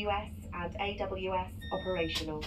EWS and AWS operational.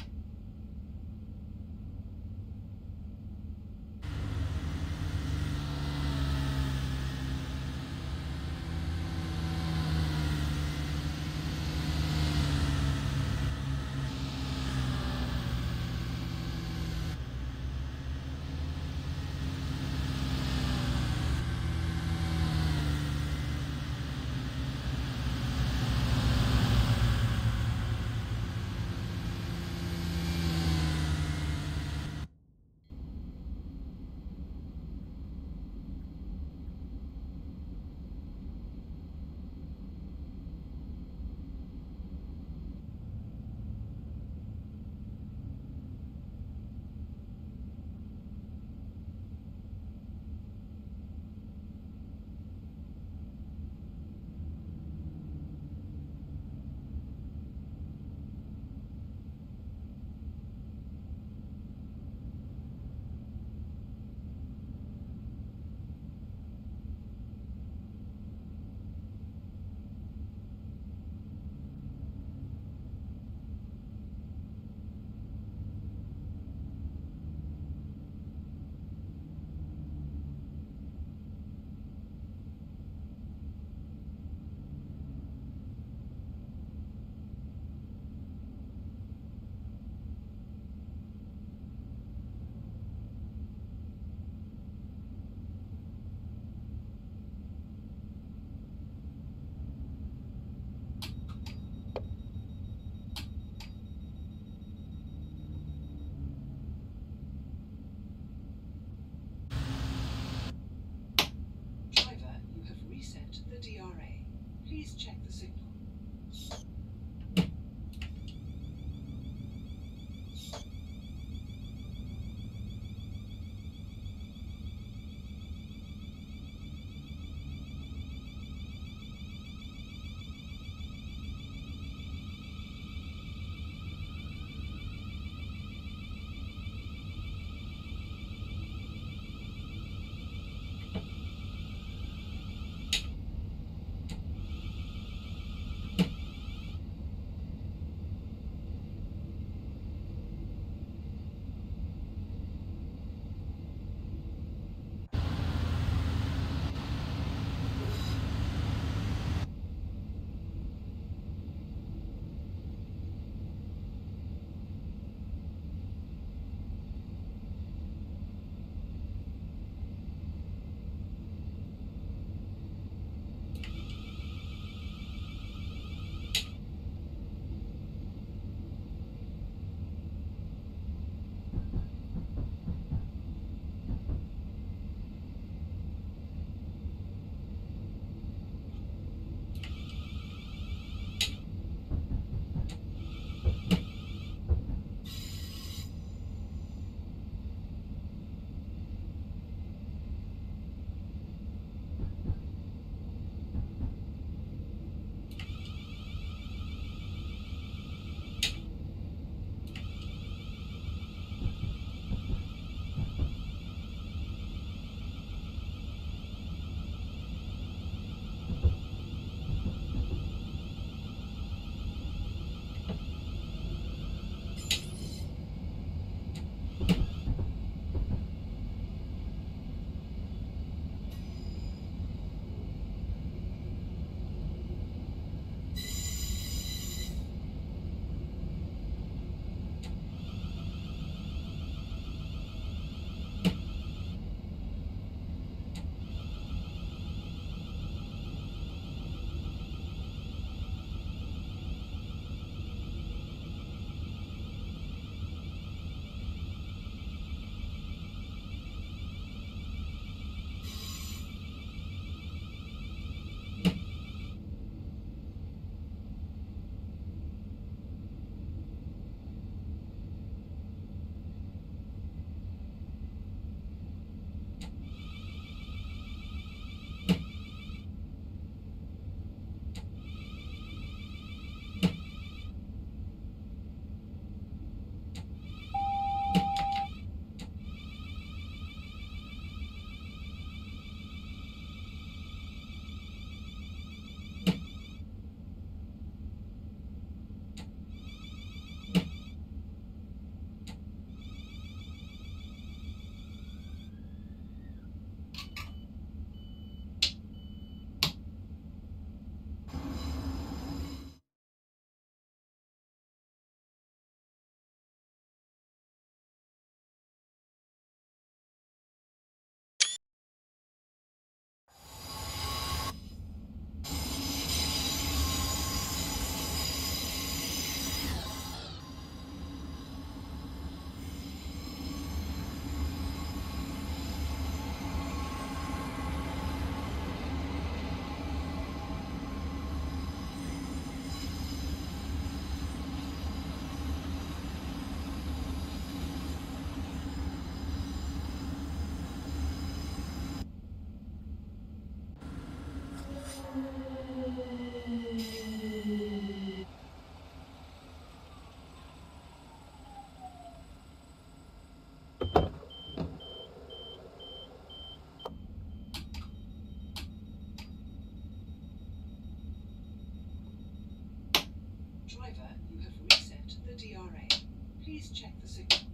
The DRA. Please check the signal.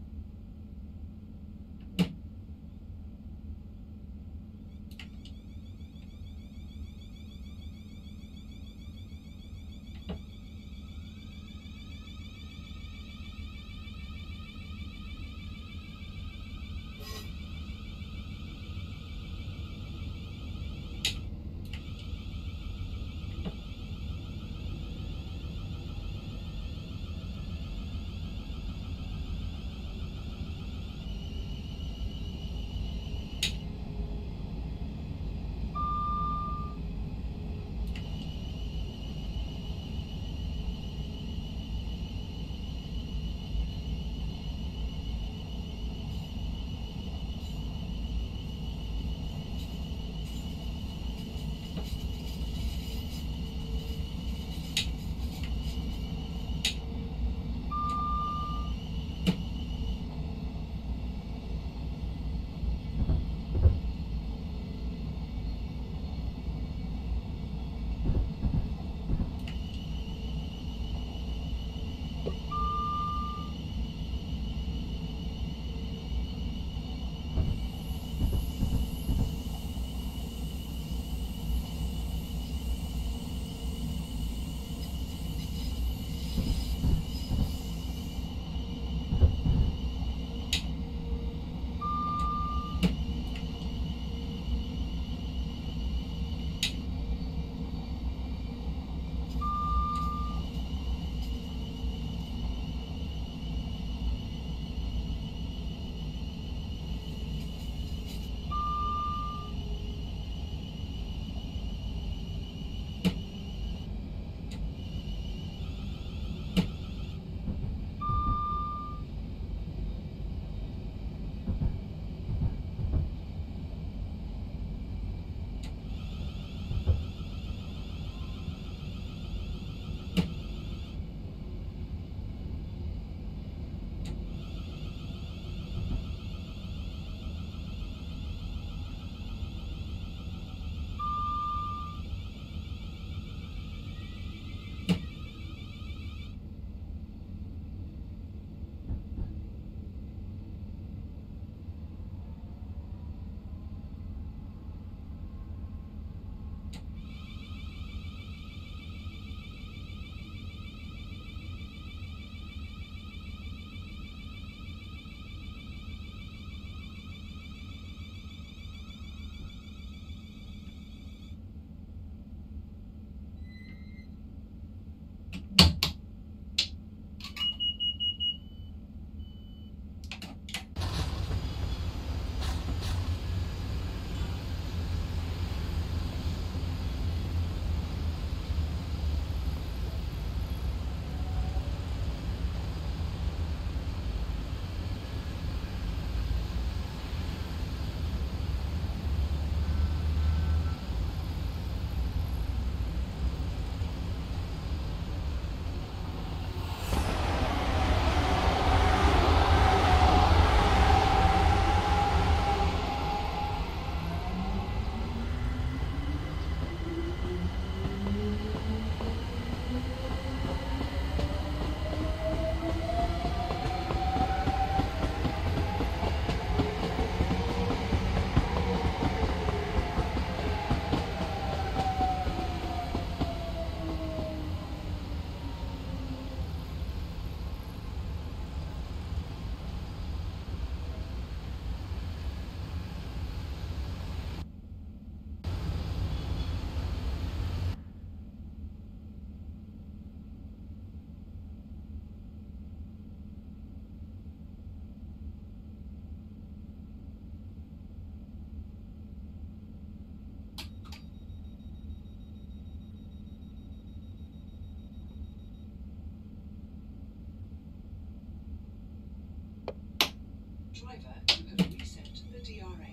The DRA.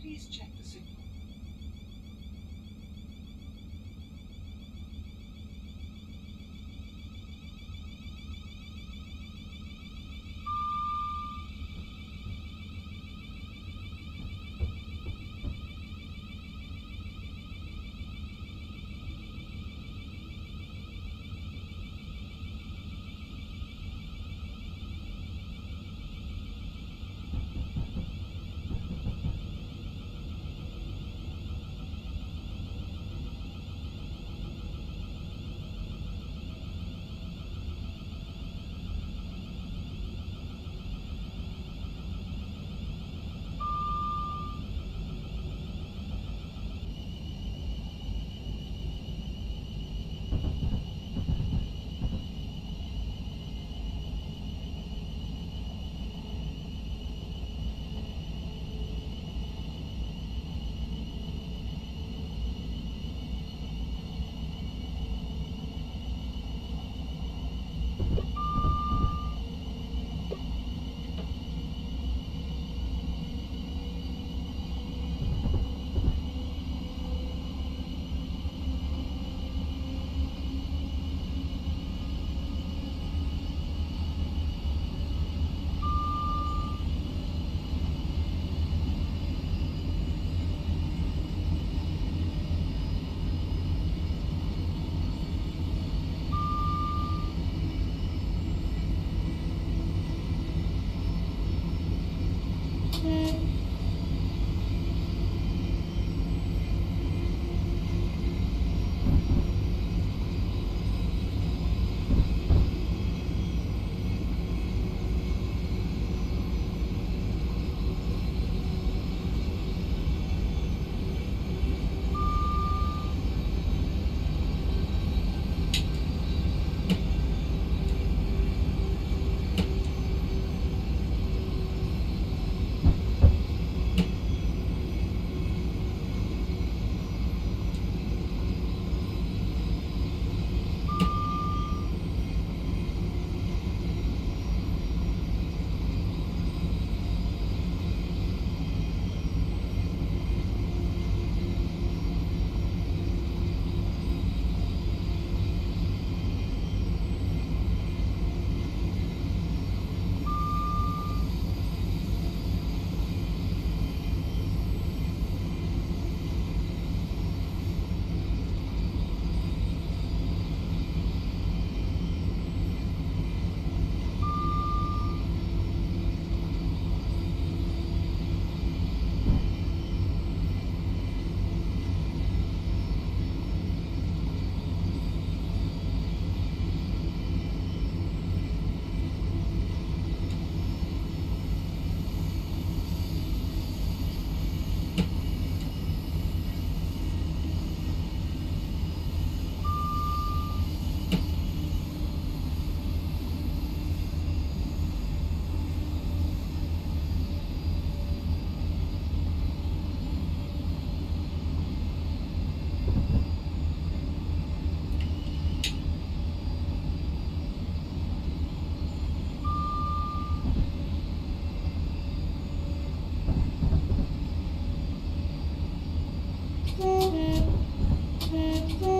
Please check the signal. Bye.